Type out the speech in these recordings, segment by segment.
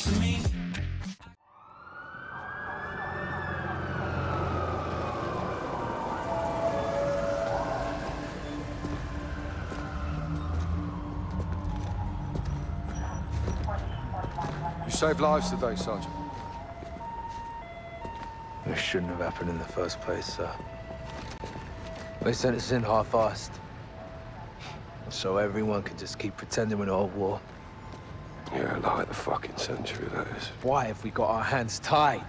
answer me. You saved lives today, Sergeant. It shouldn't have happened in the first place, sir. They sent us in half-assed. So everyone could just keep pretending we're not at war. Yeah, like the fucking century, that is. Why have we got our hands tied?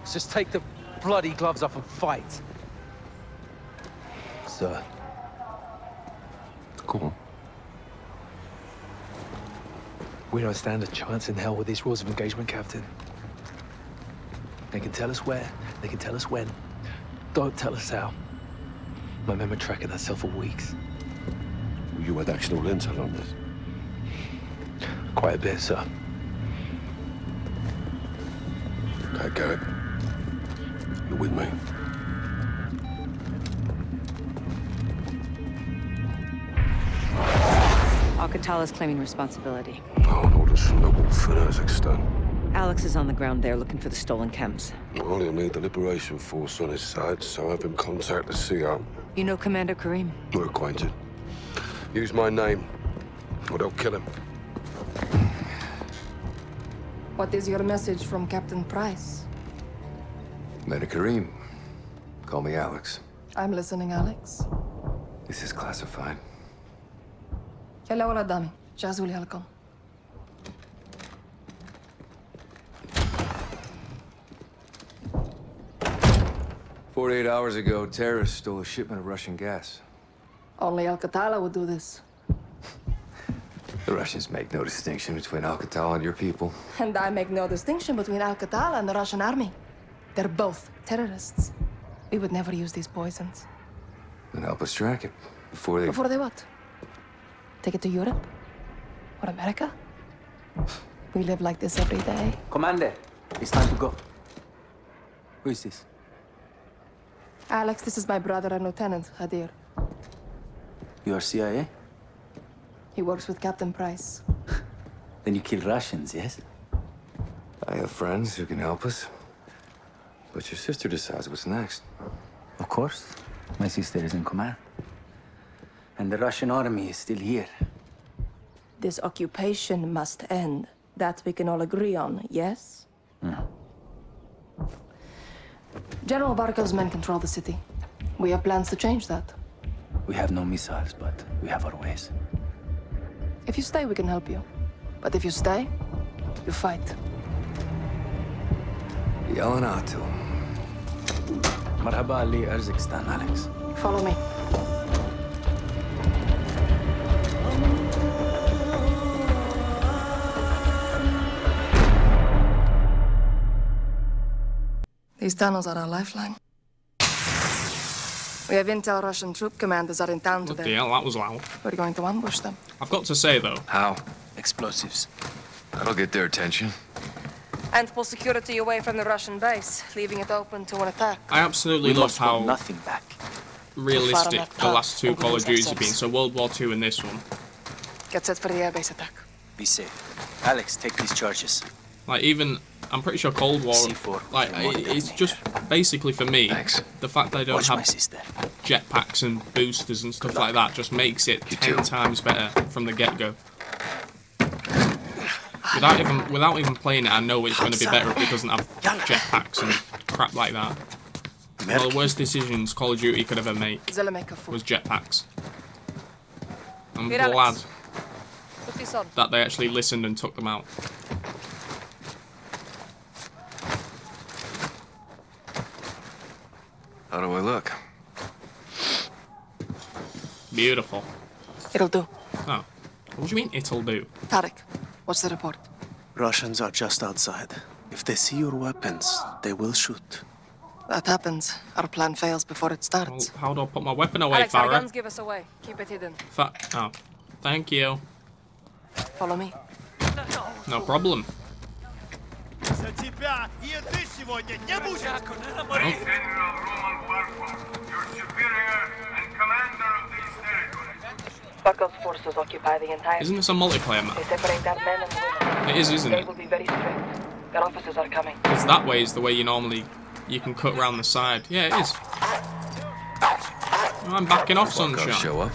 Let's just take the bloody gloves off and fight. Sir, Go on. we don't stand a chance in hell with these rules of engagement, Captain. They can tell us where, they can tell us when. Don't tell us how. My memory tracking that cell for weeks. You had actual intel on this. Quite a bit, sir. Okay, Garrick. You're with me. Al-Qatala's claiming responsibility. Oh, and orders from the Wolf in Kazakhstan. Alex is on the ground there looking for the stolen chems. Well, he'll need the Liberation Force on his side, so I have him contact the CR. You know Commander Karim? We're acquainted. Use my name, or they'll kill him. What is your message from Captain Price? Meta Karim. Call me Alex. I'm listening, Alex. This is classified. يلا ولد dami, جهزوا لي Forty-eight hours ago, terrorists stole a shipment of Russian gas. Only Al-Qatala would do this. The Russians make no distinction between Alcatal and your people. And I make no distinction between Al-Qatala and the Russian army. They're both terrorists. We would never use these poisons. Then help us track it before they... Before they what? Take it to Europe? Or America? We live like this every day. Commander, it's time to go. Who is this? Alex, this is my brother and Lieutenant, Hadir. You are CIA? He works with Captain Price. Then you kill Russians, yes? I have friends who can help us. But your sister decides what's next. Of course. My sister is in command. And the Russian army is still here. This occupation must end. That we can all agree on, yes? General Barkov's men control the city. We have plans to change that. We have no missiles, but we have our ways. If you stay, we can help you. But if you stay, you fight. To him. Marhaba Ali Urzikstan, Alex. Follow me. These tunnels are our lifeline. We have intel Russian troop commanders are in town Bloody today. Yeah, that was loud. We're going to ambush them. I've got to say though, How? Explosives. That'll get their attention. And pull security away from the Russian base, leaving it open to an attack. I absolutely We love must hold how nothing back. realistic the last two and Call of lose Duties have been. So World War Two and this one. Get set for the airbase attack. Be safe. Alex, take these charges. Like even, I'm pretty sure Cold War. C4, Like your morning it- it's detonator. just basically for me, Thanks. the fact they don't Watch my have sister. jetpacks and boosters and stuff like that just makes it You ten too. times better from the get go. Without even without even playing it, I know it's going to be better if it doesn't have jetpacks and crap like that. One of the worst decisions Call of Duty could ever make was jetpacks. I'm glad Alex. Put this on. that they actually listened and took them out. How do I look? Beautiful. It'll do. Oh, what do you mean it'll do? Tarek, what's the report? Russians are just outside. If they see your weapons, they will shoot. That happens. Our plan fails before it Well, starts. how do I put my weapon away, Alex, our Farah? guns give us away. Keep it hidden. Fa- oh, thank you. Follow me. No problem. За тебя и ты сегодня не будешь! Barkov's forces occupy the entire. Isn't this a multiplayer They map? separate our men and women. It is, isn't They it? will be very strict. Their officers are coming. Because that way is the way you normally you can cut around the side. Yeah, it is. I'm backing off, Barkov sunshine. show up?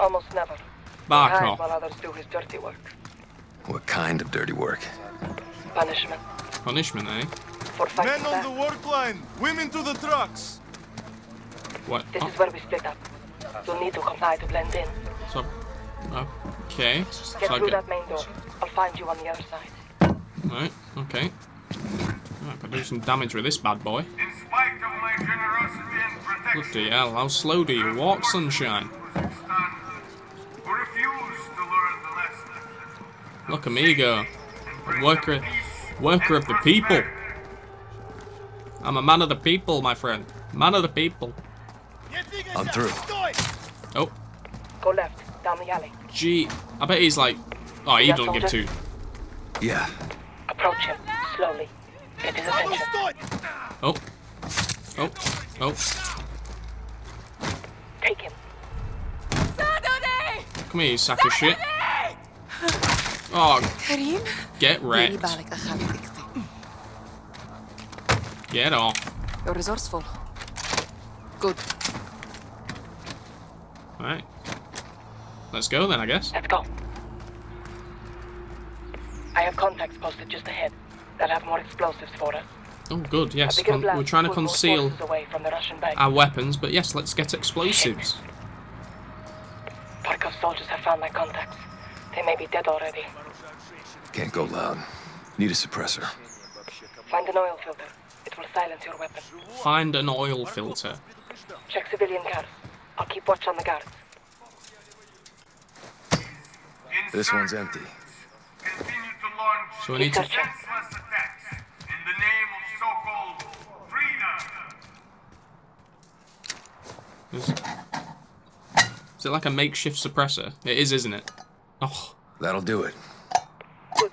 Almost never. Back off. while others do his dirty work. What kind of dirty work? Punishment Punishment, eh? for fighting Men on back. the work line. Women to the trucks. What? This Oh, is where we split up. You'll need to comply to blend in. so, okay. Get So through get, that main door. I'll find you on the other side. right, okay. Right, could do some damage with this bad boy. In spite of my generosity and protection, Bloody hell, how slow do you walk, sunshine? stand who refuse to learn the. Look at me go. Worker, worker of the people. I'm a man of the people, my friend. Man of the people. I'm through. Oh. Go left, down the alley. Gee, I bet he's like, oh, he don't give two. Yeah. Approach him slowly. Get his attention. Oh. Oh. Oh. Take him. Come here, you sack of shit. Oh, get wrecked. Get off. You're resourceful. Good. Alright. Let's go then, I guess. Let's go. I have contacts posted just ahead. They'll have more explosives for us. Oh, good, yes. Con- we're trying to conceal away from the Russian bank. our weapons, but yes, let's get explosives. Barkov soldiers have found my contacts. They may be dead already. Can't go loud. Need a suppressor. Find an oil filter. It will silence your weapon. Find an oil filter. Check civilian cars. I'll keep watch on the guards. This one's empty. Continue to launch So we need to. senseless attacks in the name of so-called freedom. Is, is it like a makeshift suppressor? It is, isn't it? Oh, That'll do it. Good.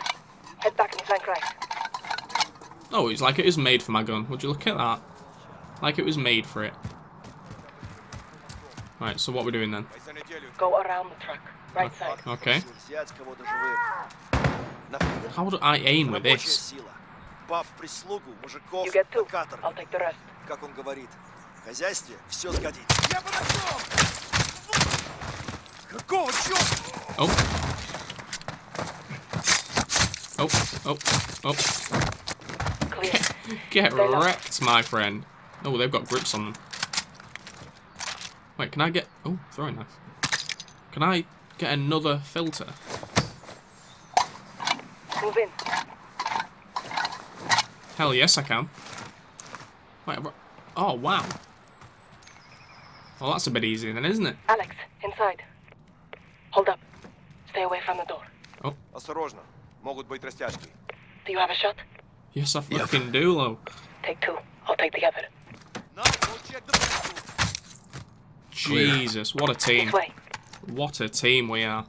Head back and flank right. oh, it's like it is made for my gun. Would you look at that? Like it was made for it. Right, so what we're doing then? Go around the truck. Right side. Okay. Взять кого-то живым. How do I aim with Рабочая this? сила. Баф прислугу, мужиков, You get two. локатор. I'll take the rest. Как он говорит, в хозяйстве все сгодится. Я подошел! Какого черта? Oh. Oh, oh, oh. Clear. Get They lost. wrecked, my friend. Oh, they've got grips on them. Wait, can I get... Oh, throwing knife. Can I get another filter? Move in. Hell yes, I can. Wait, I've got- oh, wow. Well, that's a bit easier then, isn't it? Alex, inside. Hold up. Stay away from the door. Осторожно, могут быть растяжки. Do you have a shot? Yes, I fucking do, though. Take two. I'll take the other. На, check the Jesus, what a team. What a team we are.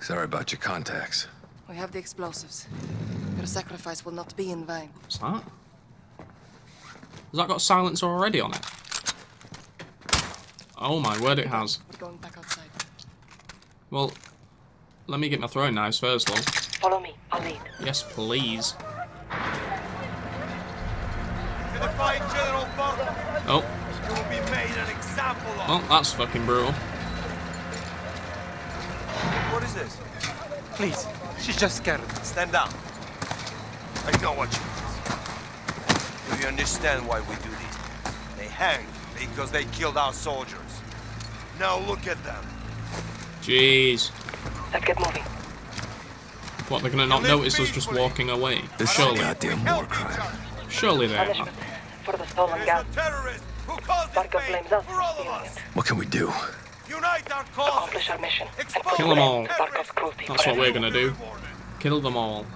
Sorry about your contacts. We have the explosives. Your sacrifice will not be in vain. What's that? Has that got silencer already on it? Oh my word, it has. We're going back outside. Well, let me get my throwing knives first, though. Follow me. I'll lead. Yes, please. To the fight, General Oh, well, oh, that's fucking brutal. What is this? Please, she's just scared. Stand down. I know what you Do you understand why we do this? They hang because they killed our soldiers. Now look at them. Jeez. Let's get moving. What, they're gonna not notice us just walking away? This is Surely. goddamn war crime. Surely they are. For the stolen It gun. is the terrorists who caused this Barkov pain blames us for all of us. What can we do? Unite our cause. Accomplish our mission. And Expose Kill 'em all. Barkov's cruelty. That's what we're gonna do. Kill them all.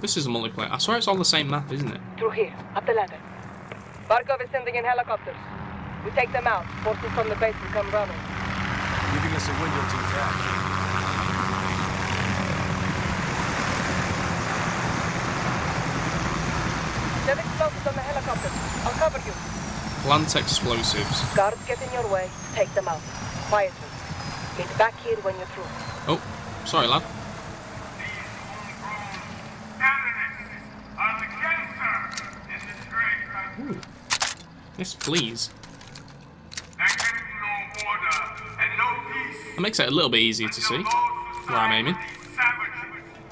This is a multiplayer. I swear it's all the same map, isn't it? Through here. Up the ladder. Barkov is sending in helicopters. We take them out. Forces from the base will come running. Giving us a window to attack. Set explosives on the helicopters. I'll cover you. Plant explosives. Guards get in your way, take them out. Quietly. Meet back here when you're through. Oh, sorry, lad. Are the cancer in this great country. Yes, please. There no order and no peace. That makes it a little bit easier to see where I'm aiming.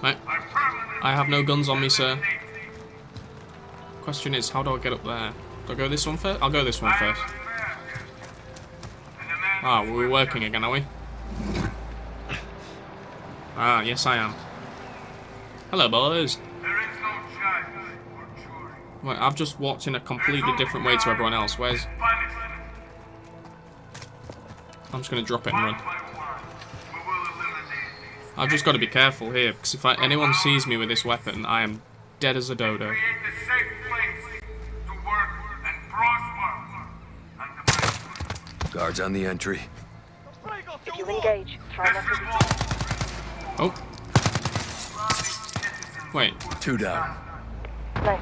Right. I have no guns on me, sir. Question is, how do I get up there? Do I go this one first? I'll go this one first. Ah, we're working again, are we? Ah, yes I am. Hello, boys. Wait, I've just walked in a completely different way to everyone else. Where's... I'm just going to drop it and run. I've just got to be careful here, because if I, anyone sees me with this weapon, I am dead as a dodo. Guards on the entry. If you engage, try not to be Oh. Wait. Two down. Nice.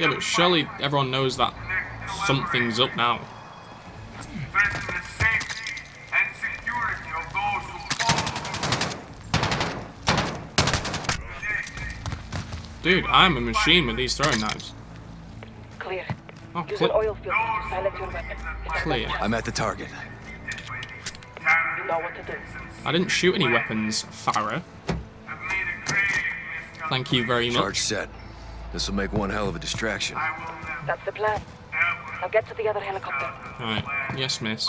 Yeah, but surely everyone knows that something's up now. Threaten the safety and security of those who follow. Dude, I'm a machine with these throwing knives. Weapon. It's Clear. I'm at the target. You know what to do. I didn't shoot any weapons, Farah. Thank you very much. Charge much. set. This will make one hell of a distraction. That's the plan. Now get to the other helicopter. Alright. Yes, miss.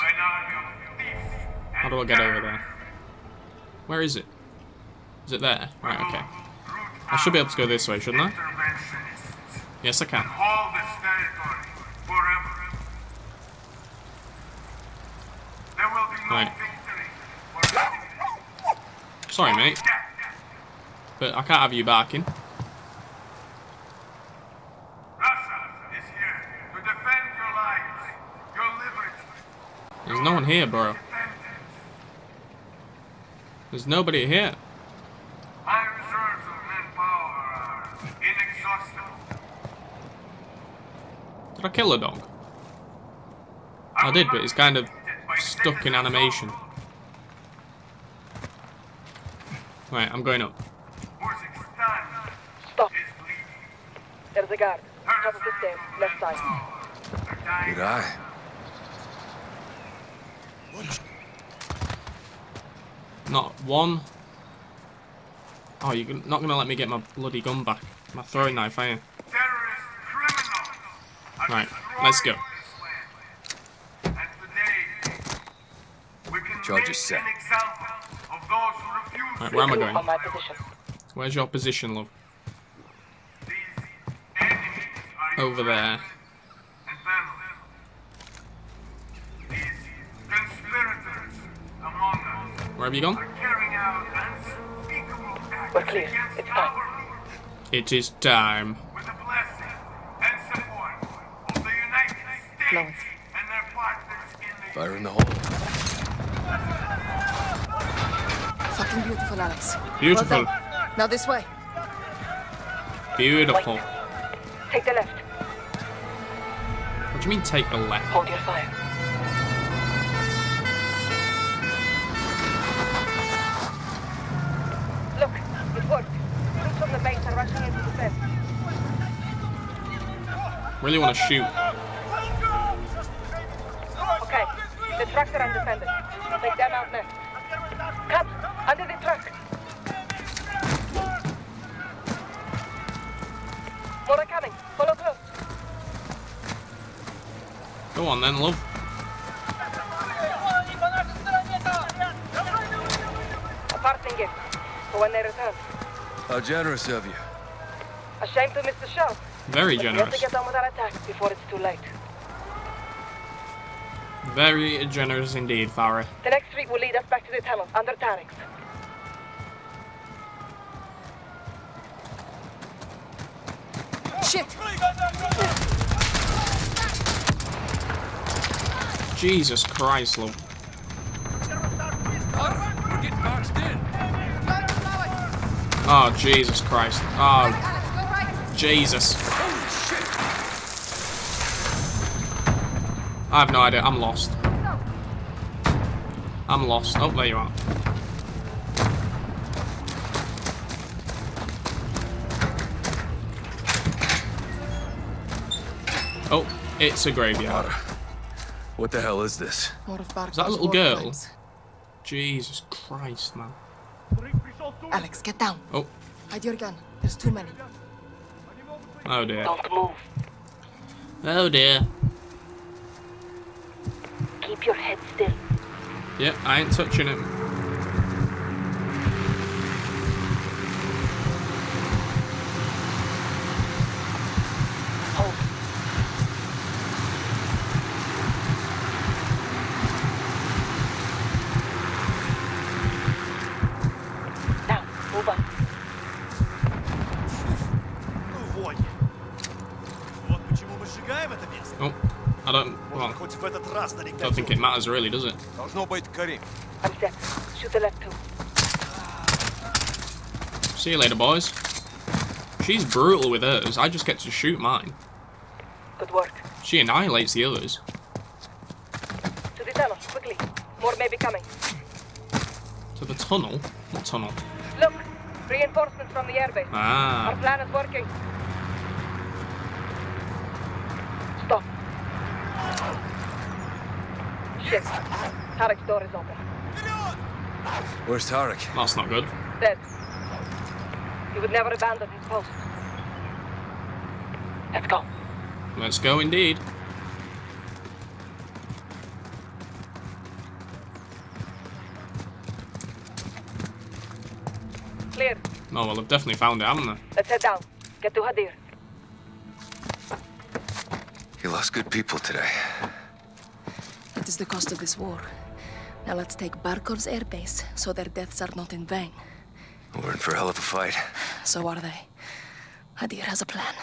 How do I get over there? Where is it? Is it there? Right, okay. I should be able to go this way, shouldn't I? Yes, I can. Hold this territory forever. There will be no Right. Sorry, mate. But I can't have you barking. There's no one here, bro. There's nobody here. My reserves of manpower are inexhaustible. Did I kill a dog? I did, but it's kind of stuck in animation. Right, I'm going up. Stop. There's a guard. Top of the stairs, left side. Good eye. Not one. Oh, you're not going to let me get my bloody gun back. My throwing knife, are you? Right, let's go. Charges set. Right, where am I going? Where's your position, love? Over there. Conspirators among us Where have you gone? carrying out We're clear. It's time. It is time. with the blessing and support of the United States and their partners in the Fire in the hole. Fucking beautiful, Alex. Beautiful. Well. Now this way. Beautiful. Take the left. What do you mean take the left? Hold your fire. Look, it worked. Troops from the base are rushing into the fence. Really want to shoot. Okay, the trucks are undefended. Take them out next. Cut! Under the truck! More are coming. Follow close. Go on then, love. A parting gift for when they return. How generous of you. Ashamed to miss the show. Very But we have to get on with our attack before it's too late. Very generous indeed, Farah. The next street will lead us back to the tunnel under Tarek's. Shit! Jesus Christ, in. Oh, Jesus Christ. Oh, Jesus. I have no idea. I'm lost. I'm lost. Oh, there you are. Oh, it's a graveyard. What the hell is this? Is that a little girl? crimes. Jesus Christ, man. Alex, get down. Oh, Hide your gun. There's too many. oh dear. Don't move. Oh dear. Keep your head still. Yep, I ain't touching him. Oh, I don't. Well, I don't think it matters really, does it? I'm set. Shoot the left. See you later, boys. She's brutal with hers. I just get to shoot mine. Good work. She annihilates the others. To the tunnel, quickly. More may be coming. To the tunnel? What tunnel? Look, reinforcements from the airbase. Ah. Our plan is working. Shit. Tarek's door is open. Where's Tarek? That's not good. Dead. He would never abandon his post. Let's go. Let's go indeed. Clear. Oh well, I've definitely found it, haven't they? Let's head down. Get to Hadir. You lost good people today. It is the cost of this war. Now let's take Barkov's airbase so their deaths are not in vain. We're in for a hell of a fight. So are they. Hadir has a plan.